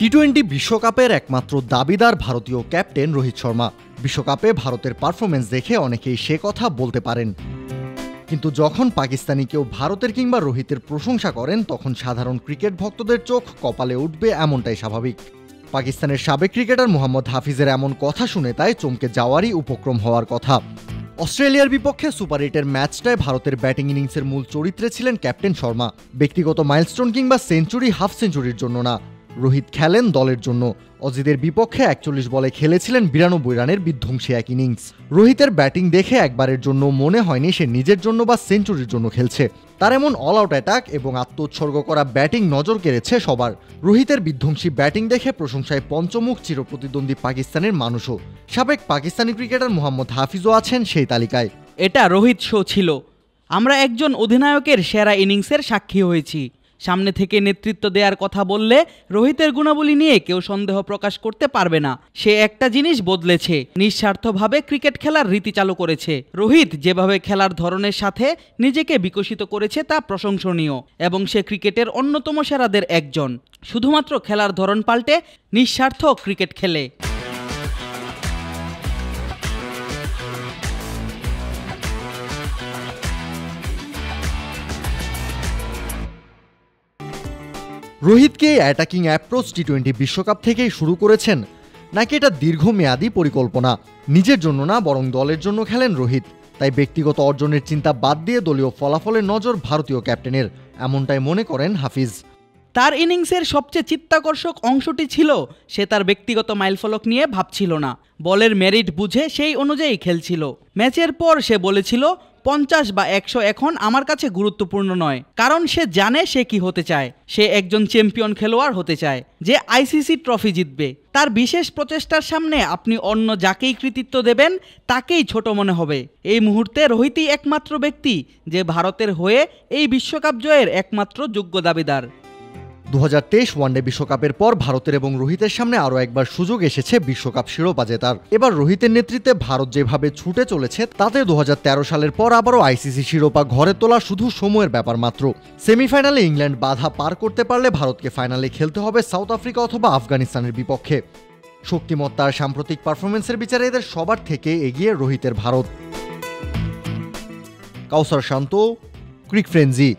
T twenty বিশ্বকাপের একমাত্র দাবিদার ভারতীয় ক্যাপ্টেন রোহিত শর্মা। বিশ্বকাপে ভারতের পারফরমেন্স দেখে অনেকেই সে কথা বলতে পারেন। কিন্তু যখন পাকিস্তানি কেউ ভারতের কিংবা রোহিতের প্রশংসা করেন, তখন সাধারণ ক্রিকেট ভক্তদের চোখ কপালে উঠবে এমনটাই স্বাভাবিক। পাকিস্তানের সাবেক ক্রিকেটার মোহাম্মদ হাফিজের এমন কথা শুনে তাই চমকে যাওয়ারই উপক্রম হওয়ার কথা। অস্ট্রেলিয়ার বিপক্ষে সুপার এইটের ম্যাচটায় ভারতের ব্যাটিং ইনিংসের মূল চরিত্রে ছিলেন ক্যাপ্টেন শর্মা। ব্যক্তিগত মাইলস্টোন কিংবা সেঞ্চুরি হাফ সেঞ্চুরির জন্য না। রোহিত খেলেন দলের জন্য। অজিদের বিপক্ষে একচল্লিশ বলে খেলেছিলেন বিরানব্বই রানের বিধ্বংসী এক ইনিংস। রোহিতের ব্যাটিং দেখে একবারের জন্য মনে হয়নি সে নিজের জন্য বা সেঞ্চুরির জন্য খেলছে। তার এমন অল আউট অ্যাটাক এবং আত্মোৎসর্গ করা ব্যাটিং নজর কেড়েছে সবার। রোহিতের বিধ্বংসী ব্যাটিং দেখে প্রশংসায় পঞ্চমুখ চিরপ্রতিদ্বন্দ্বী পাকিস্তানের মানুষও। সাবেক পাকিস্তানি ক্রিকেটার মোহাম্মদ হাফিজও আছেন সেই তালিকায়। এটা রোহিত শো ছিল। আমরা একজন অধিনায়কের সেরা ইনিংসের সাক্ষী হয়েছি। সামনে থেকে নেতৃত্ব দেওয়ার কথা বললে রোহিতের গুণাবলী নিয়ে কেউ সন্দেহ প্রকাশ করতে পারবে না। সে একটা জিনিস বদলেছে। নিঃস্বার্থভাবে ক্রিকেট খেলার রীতি চালু করেছে। রোহিত যেভাবে খেলার ধরনের সাথে নিজেকে বিকশিত করেছে তা প্রশংসনীয় এবং সে ক্রিকেটের অন্যতম সেরাদের একজন। শুধুমাত্র খেলার ধরন পাল্টে নিঃস্বার্থ ক্রিকেট খেলে। রোহিতকে অ্যাটাকিং অ্যাপ্রোচ টি টোয়েন্টি বিশ্বকাপ থেকেই শুরু করেছেন, নাকি এটা দীর্ঘমেয়াদী পরিকল্পনা? নিজের জন্য না, বরং দলের জন্য খেলেন রোহিত। তাই ব্যক্তিগত অর্জনের চিন্তা বাদ দিয়ে দলীয় ফলাফলের নজর ভারতীয় ক্যাপ্টেনের, এমনটাই মনে করেন হাফিজ। তার ইনিংসের সবচেয়ে চিত্তাকর্ষক অংশটি ছিল, সে তার ব্যক্তিগত মাইলফলক নিয়ে ভাবছিল না। বলের মেরিট বুঝে সেই অনুযায়ী খেলছিল। ম্যাচের পর সে বলেছিল পঞ্চাশ বা একশো এখন আমার কাছে গুরুত্বপূর্ণ নয়। কারণ সে জানে সে কি হতে চায়। সে একজন চ্যাম্পিয়ন খেলোয়াড় হতে চায়, যে আইসিসি ট্রফি জিতবে। তার বিশেষ প্রচেষ্টার সামনে আপনি অন্য যাকেই কৃতিত্ব দেবেন, তাকেই ছোট মনে হবে। এই মুহূর্তে রোহিতই একমাত্র ব্যক্তি, যে ভারতের হয়ে এই বিশ্বকাপ জয়ের একমাত্র যোগ্য দাবিদার। দু হাজার তেইশ ওয়ানডে বিশ্বকাপের পর ভারতের এবং রোহিতের সামনে আরও একবার সুযোগ এসেছে বিশ্বকাপ শিরোপা জেতার। এবার রোহিতের নেতৃত্বে ভারত যেভাবে ছুটে চলেছে, তাতে দু হাজার তেরো সালের পর আবারও আইসিসি শিরোপা ঘরে তোলা শুধু সময়ের ব্যাপার মাত্র। সেমিফাইনালে ইংল্যান্ড বাধা পার করতে পারলে ভারতকে ফাইনালে খেলতে হবে সাউথ আফ্রিকা অথবা আফগানিস্তানের বিপক্ষে। শক্তিমত্তার সাম্প্রতিক পারফরমেন্সের বিচারে এদের সবার থেকে এগিয়ে রোহিতের ভারত। কাউসার শান্ত, ক্রিক ফ্রেঞ্জি